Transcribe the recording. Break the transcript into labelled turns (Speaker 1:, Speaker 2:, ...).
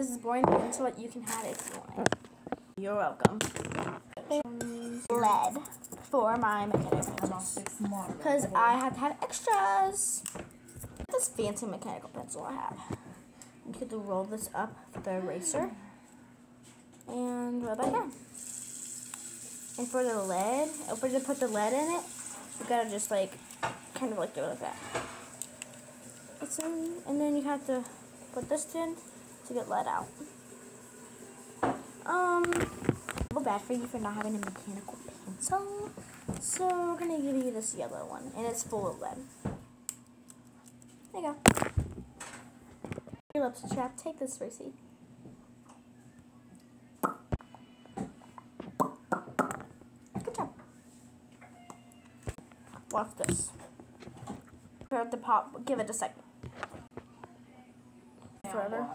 Speaker 1: This is boring, so what you can have it if you want. You're welcome. Lead for my mechanical pencils. Because I have to have extras. This fancy mechanical pencil I have. You could roll this up with the eraser. And roll that down. And for the lead, oh, if we're to put the lead in it, you gotta just like, kind of like do it like that. It's in, and then you have to put this in to get let out. Um, feel bad for you for not having a mechanical pencil. So we're gonna give you this yellow one, and it's full of lead. There you go. Your lips are chapped. Take this, Racy. Good job. Watch this. At the pop. Give it a second. Further.